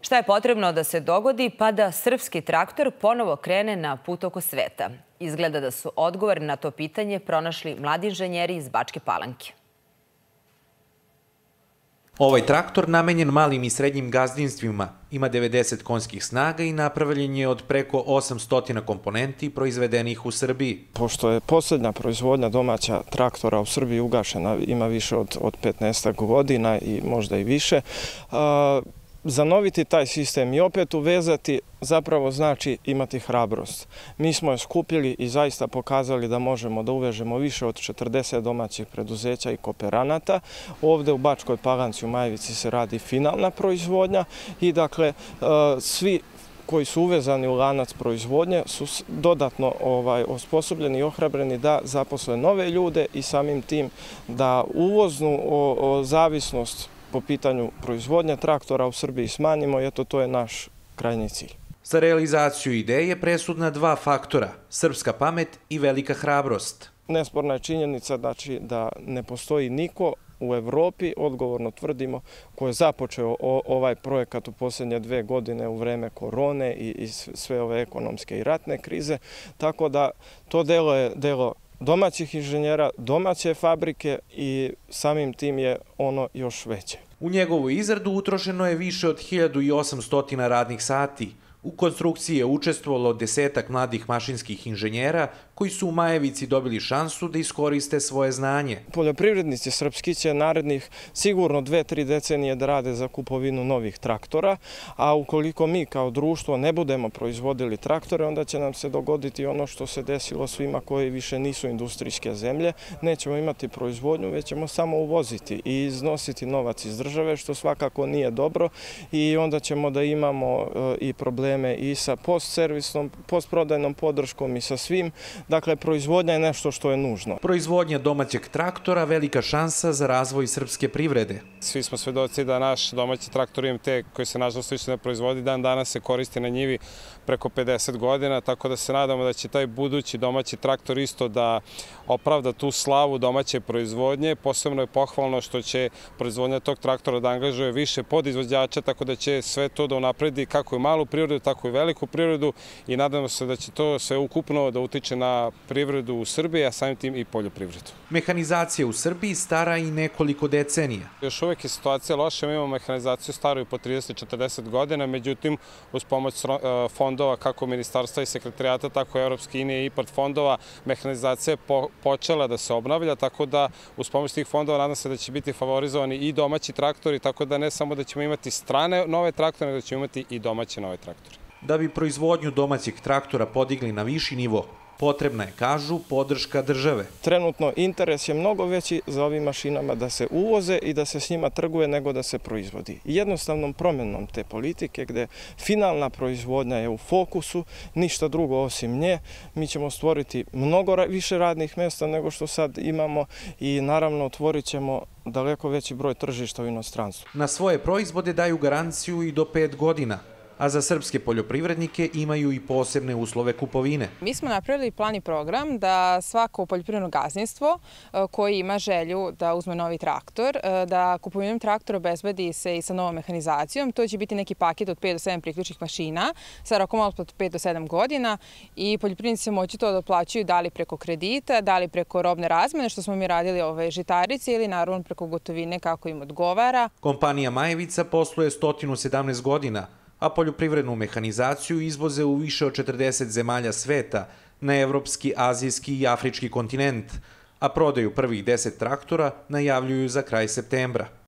Šta je potrebno da se dogodi pa da srpski traktor ponovo krene na put oko sveta? Izgleda da su odgovor na to pitanje pronašli mladi inženjeri iz Bačke Palanke. Ovaj traktor, namenjen malim i srednjim gazdinstvima, ima 90 konskih snaga i napravljen je od preko 800 komponenti proizvedenih u Srbiji. Pošto je poslednja proizvodnja domaća traktora u Srbiji ugašena, ima više od, od 15 godina i možda i više, zanoviti taj sistem i opet uvezati zapravo znači imati hrabrost. Mi smo je skupili i zaista pokazali da možemo da uvežemo više od 40 domaćih preduzeća i kooperanata. Ovde u Bačkoj Palanci u Majevici se radi finalna proizvodnja i dakle e, svi koji su uvezani u lanac proizvodnje su dodatno ovaj osposobljeni i ohrabreni da zaposle nove ljude i samim tim da uvoznu o, o zavisnost po pitanju proizvodnja traktora u Srbiji smanjimo i eto to je naš krajnji cilj. Za realizaciju ideje presudna dva faktora, srpska pamet i velika hrabrost. Nesporna je činjenica znači, da ne postoji niko u Evropi, odgovorno tvrdimo, ko je započeo ovaj projekat u posljednje dve godine u vreme korone i, i sve ove ekonomske i ratne krize, tako da to delo je delo domaćih inženjera, domaće fabrike i samim tim je ono još veće. U njegovu izradu utrošeno je više od 1800 radnih sati, U konstrukciji je učestvovalo desetak mladih mašinskih inženjera koji su u Majevici dobili šansu da iskoriste svoje znanje. Poljoprivrednici srpski će narednih sigurno dve, tri decenije da rade za kupovinu novih traktora, a ukoliko mi kao društvo ne budemo proizvodili traktore, onda će nam se dogoditi ono što se desilo svima koji više nisu industrijske zemlje. Nećemo imati proizvodnju, već ćemo samo uvoziti i iznositi novac iz države, što svakako nije dobro i onda ćemo da imamo e, i probleme probleme i sa postservisnom, postprodajnom podrškom i sa svim. Dakle, proizvodnja je nešto što je nužno. Proizvodnja domaćeg traktora velika šansa za razvoj srpske privrede. Svi smo svedoci da naš domaći traktor IMT koji se nažalost više ne proizvodi dan danas se koristi na njivi preko 50 godina, tako da se nadamo da će taj budući domaći traktor isto da opravda tu slavu domaće proizvodnje. Posebno je pohvalno što će proizvodnja tog traktora da angažuje više podizvođača, tako da će sve to da unapredi kako i malu prirodu, tako i veliku privredu i nadamo se da će to sve ukupno da utiče na privredu u Srbiji, a samim tim i poljoprivredu. Mehanizacija u Srbiji stara i nekoliko decenija. Još uvek je situacija loša, mi imamo mehanizaciju staru po 30-40 godina, međutim, uz pomoć e, fondova kako ministarstva i sekretarijata, tako i Europske inije i IPART fondova, mehanizacija je počela da se obnavlja, tako da uz pomoć tih fondova nadam se da će biti favorizovani i domaći traktori, tako da ne samo da ćemo imati strane nove traktore, nego da ćemo imati i domaće nove traktore. Da bi proizvodnju domaćih traktora podigli na viši nivo, potrebna je, kažu, podrška države. Trenutno interes je mnogo veći za ovim mašinama da se uvoze i da se s njima trguje nego da se proizvodi. Jednostavnom promjenom te politike gde finalna proizvodnja je u fokusu, ništa drugo osim nje, mi ćemo stvoriti mnogo više radnih mesta nego što sad imamo i naravno otvorit ćemo daleko veći broj tržišta u inostranstvu. Na svoje proizvode daju garanciju i do pet godina a za srpske poljoprivrednike imaju i posebne uslove kupovine. Mi smo napravili plan i program da svako poljoprivredno gazdinstvo e, koji ima želju da uzme novi traktor, e, da kupovinom traktora obezbedi se i sa novom mehanizacijom. To će biti neki paket od 5 do 7 priključnih mašina sa rokom od 5 do 7 godina i poljoprivrednici se moći to da plaćaju da li preko kredita, da li preko robne razmene, što smo mi radili ove žitarice ili naravno preko gotovine kako im odgovara. Kompanija Majevica posluje 117 godina, a poljoprivrednu mehanizaciju izvoze u više od 40 zemalja sveta na evropski, azijski i afrički kontinent, a prodaju prvih 10 traktora najavljuju za kraj septembra.